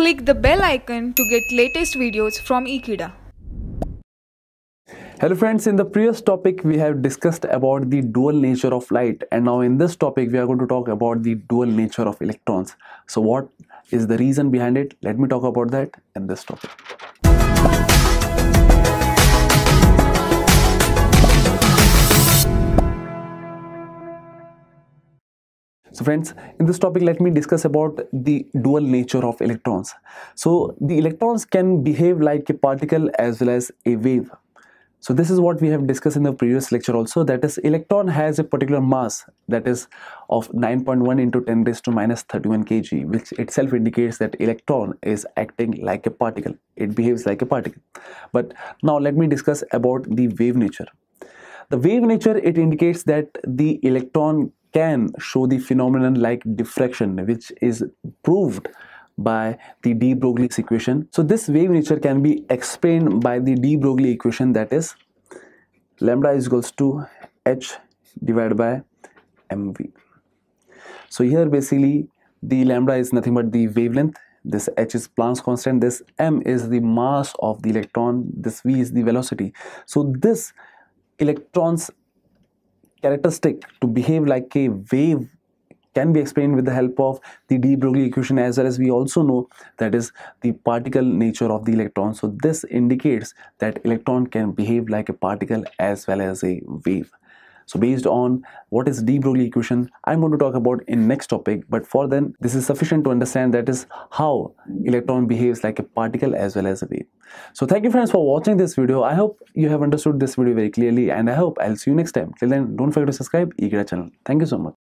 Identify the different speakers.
Speaker 1: Click the bell icon to get latest videos from Ekeeda.
Speaker 2: Hello friends, in the previous topic we have discussed about the dual nature of light and now in this topic we are going to talk about the dual nature of electrons. So what is the reason behind it? Let me talk about that in this topic. So friends, in this topic, let me discuss about the dual nature of electrons. So the electrons can behave like a particle as well as a wave. So this is what we have discussed in the previous lecture also that is electron has a particular mass that is of 9.1 into 10 raised to minus 31 kg which itself indicates that electron is acting like a particle. It behaves like a particle. But now let me discuss about the wave nature. The wave nature it indicates that the electron can show the phenomenon like diffraction which is proved by the de Broglie's equation. So this wave nature can be explained by the de Broglie equation that is lambda is equals to h divided by mv. So here basically the lambda is nothing but the wavelength this h is Planck's constant this m is the mass of the electron this v is the velocity so this electrons characteristic to behave like a wave can be explained with the help of the de Broglie equation as well as we also know that is the particle nature of the electron. So this indicates that electron can behave like a particle as well as a wave. So based on what is de Broglie equation, I'm going to talk about in next topic. But for then, this is sufficient to understand that is how electron behaves like a particle as well as a wave. So thank you friends for watching this video. I hope you have understood this video very clearly and I hope I'll see you next time. Till then, don't forget to subscribe Ekeeda channel. Thank you so much.